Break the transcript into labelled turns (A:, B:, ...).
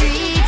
A: Street.